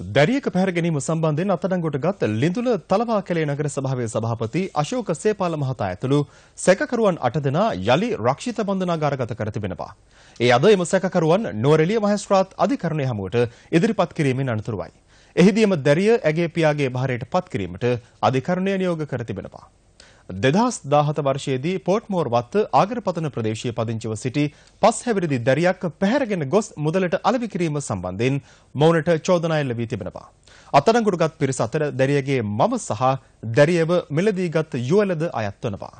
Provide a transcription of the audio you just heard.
දැරියක පැහැර ගැනීම සම්බන්ධයෙන් අත්අඩංගුවට ගත් ලිඳුල තලවාකැලේ නගර සභාවේ සභාපති අශෝක සේපාල මහතා ඇතුළු සැකකරුවන් අට දෙනා යලි රක්ෂිත බන්ධනාගාරගත කර තිබෙනවා. ඒ අද එම සැකකරුවන් නුවරඑළිය මහේස්ත්‍රාත් අධිකරණය හමුවට ඉදිරිපත් කිරීමෙන් අනතුරුවයි. එහිදීම දැරිය ඇගේ පියාගේ භාරයට පත් කිරීමට අධිකරණය නියෝග කර තිබෙනවා. දෙදහස් දාහත වර්ෂයේදී පෝට්මෝර් වත්ත ආගරපතන ප්‍රදේශයේ පදිංචිව සිටි පස් හැවිරිදි දැරියක් පැහැරගෙන ගොස් මුදලට අලෙවි කිරීම සම්බන්ධයෙන් මොවුනට චෝදනා එල්ල වී තිබෙනවා. අත්අඩංගුවටගත් පිරිස අතර දැරියගේ මම සහ දැරියව මිලදීගත් යුවලද අයත් වනවා.